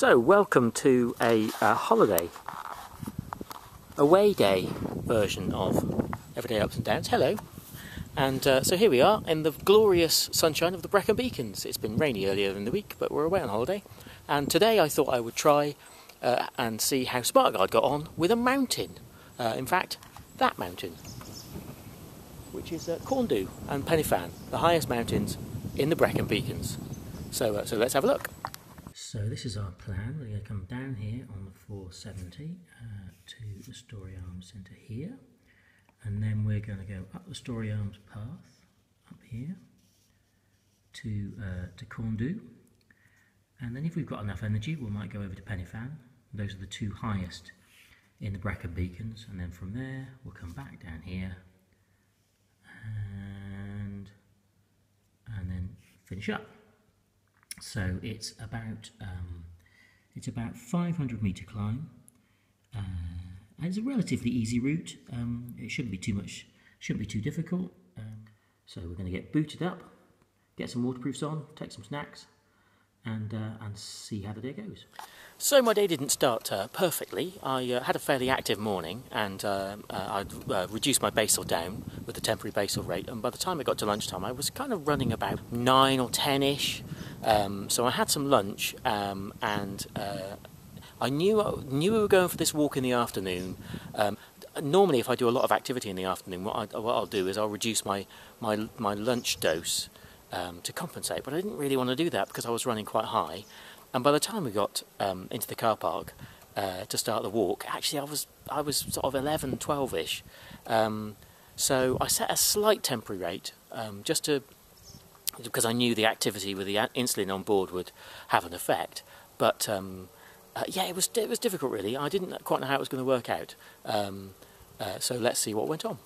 So, welcome to a, a holiday, away day version of Everyday Ups and Downs. Hello. And uh, so here we are in the glorious sunshine of the Brecon Beacons. It's been rainy earlier in the week, but we're away on holiday. And today I thought I would try uh, and see how SmartGuard got on with a mountain. Uh, in fact, that mountain, which is uh, and Pen y Fan, the highest mountains in the Brecon Beacons. So, uh, so let's have a look. So this is our plan. We're going to come down here on the 470 uh, to the Storey Arms Centre here. And then we're going to go up the Storey Arms path, up here, to, uh, to Corn Du. And then if we've got enough energy, we might go over to Pen y Fan. Those are the two highest in the Brecon Beacons. And then from there, we'll come back down here and, and then finish up. So it's about um, it's about 500 meter climb. Uh, and it's a relatively easy route. Um, it shouldn't be too much, shouldn't be too difficult. Um, so we're going to get booted up, get some waterproofs on, take some snacks, and uh, and see how the day goes. So my day didn't start uh, perfectly. I uh, had a fairly active morning, and uh, uh, I uh, reduced my basal down with the temporary basal rate. And by the time I got to lunchtime, I was kind of running about nine or ten ish. Um, so I had some lunch, um, and I knew knew we were going for this walk in the afternoon. Um, normally, if I do a lot of activity in the afternoon, what, I, what I'll do is I'll reduce my my my lunch dose um, to compensate. But I didn't really want to do that because I was running quite high. And by the time we got um, into the car park uh, to start the walk, actually I was I was sort of 11, 12 ish. Um, so I set a slight temporary rate just to because I knew the activity with the insulin on board would have an effect. But um, uh, yeah, it was it was difficult really. I didn't quite know how it was going to work out. Um, uh, so let's see what went on.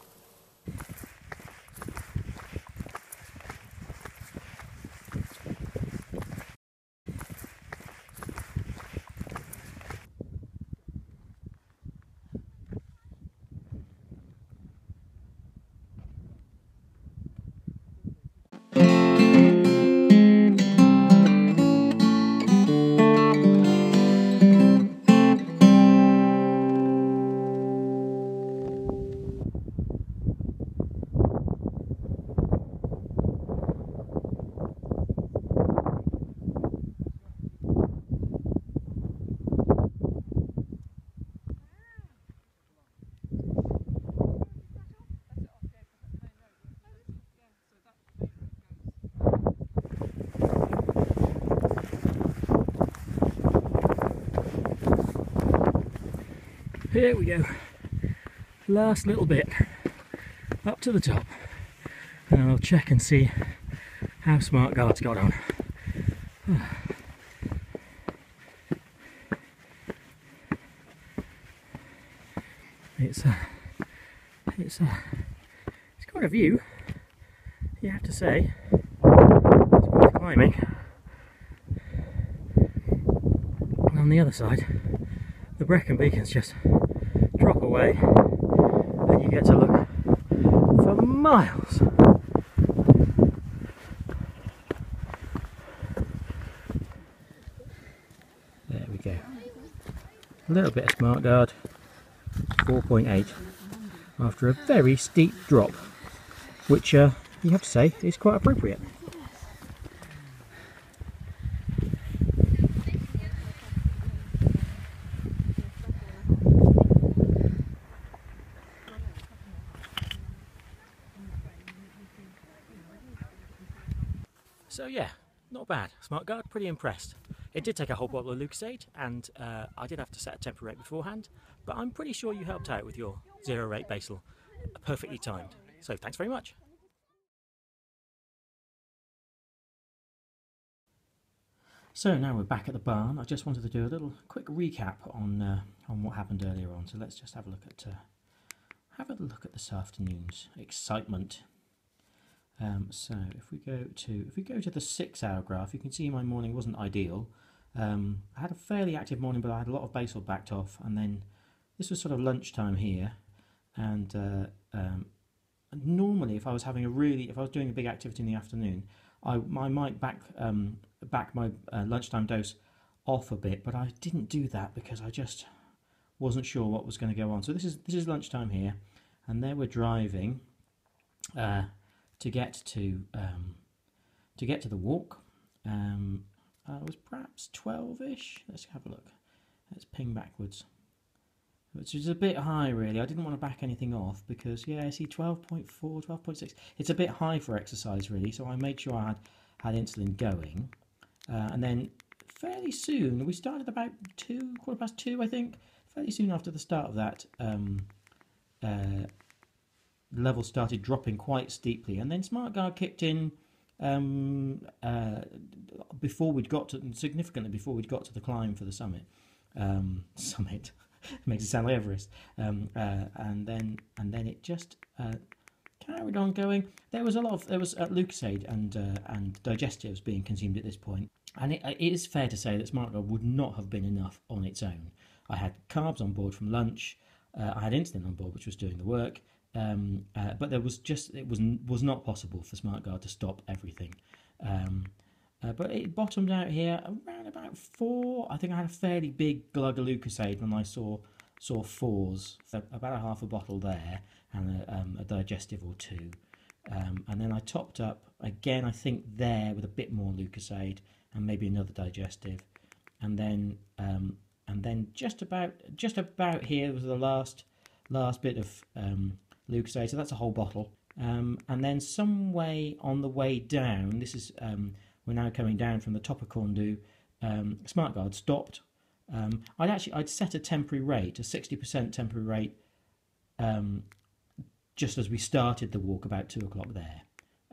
Here we go. Last little bit up to the top. And I'll check and see how smart SmartGuard's got on. It's a, it's a, it's quite a view, you have to say. It's worth climbing. And on the other side, the Brecon Beacon's just away and you get to look for miles. There we go. A little bit of SmartGuard, 4.8 after a very steep drop, which uh, you have to say is quite appropriate. So yeah, not bad. SmartGuard, pretty impressed. It did take a whole bottle of Lucozade and uh, I did have to set a temporary rate beforehand, but I'm pretty sure you helped out with your zero rate basal. Perfectly timed. So thanks very much. So now we're back at the barn. I just wanted to do a little quick recap on uh, on what happened earlier on. So let's just have a look at uh, have a look at this afternoon's excitement um, so if we go to if we go to the six hour graph, you can see my morning wasn't ideal. Um, I had a fairly active morning, but I had a lot of basal backed off, and then this was sort of lunchtime here. And uh, um, normally, if I was having a really, if I was doing a big activity in the afternoon, I, I might back um, back my uh, lunchtime dose off a bit, but I didn't do that because I just wasn't sure what was going to go on. So this is this is lunchtime here, and there we're driving uh, to get to um, to get to the walk. Um, I was perhaps twelve-ish. Let's have a look. Let's ping backwards. Which is a bit high, really. I didn't want to back anything off because, yeah, I see 12.4, 12.6. It's a bit high for exercise, really. So I made sure I had, had insulin going. Uh, and then fairly soon, we started about two, quarter past two, I think. Fairly soon after the start of that, um, uh, level started dropping quite steeply. And then SmartGuard kicked in um, uh, before we'd got to, significantly before we'd got to the climb for the summit. Um, summit. makes it sound like Everest. Um, uh, and then and then it just uh, carried on going. There was a lot of there was uh, Lucozade and uh, and digestives being consumed at this point, and it, it is fair to say that SmartGuard would not have been enough on its own. I had carbs on board from lunch. Uh, I had insulin on board, which was doing the work. Um, uh, but there was just it was was not possible for SmartGuard to stop everything. Um, uh, but it bottomed out here around about four. I think I had a fairly big glug of Lucozade when I saw saw fours, about a half a bottle there, and a, um, a digestive or two. Um, and then I topped up again. I think there with a bit more Lucozade and maybe another digestive, and then um, and then just about just about here was the last last bit of um, Lucozade. So that's a whole bottle. Um, and then some way on the way down, this is um, we're now coming down from the top of Corn Du. Um, SmartGuard stopped. Um, I'd actually I'd set a temporary rate, a 60% temporary rate, um, just as we started the walk about two o'clock there.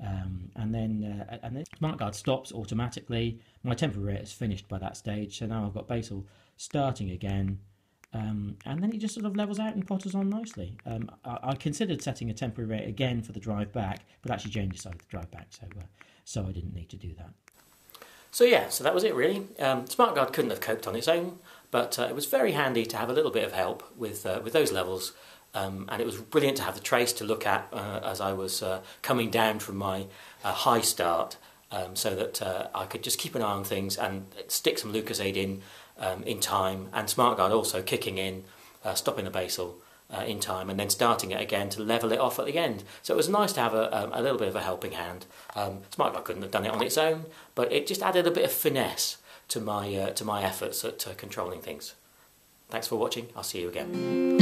Um, and then uh, and then SmartGuard stops automatically. My temporary rate is finished by that stage, so now I've got basal starting again. Um, and then it just sort of levels out and potters on nicely. Um, I, I, considered setting a temporary rate again for the drive back, but actually Jane decided to drive back, so uh, so I didn't need to do that. So yeah, so that was it really. Um, SmartGuard couldn't have coped on its own, but uh, it was very handy to have a little bit of help with uh, with those levels, um, and it was brilliant to have the trace to look at uh, as I was uh, coming down from my uh, high start, um, so that uh, I could just keep an eye on things and stick some Lucozade in um, in time, and SmartGuard also kicking in, stopping the basal uh, in time and then starting it again to level it off at the end. So it was nice to have a, um, a little bit of a helping hand. Um, SmartGuard couldn't have done it on its own, but it just added a bit of finesse to my, uh, to my efforts at uh, controlling things. Thanks for watching. I'll see you again.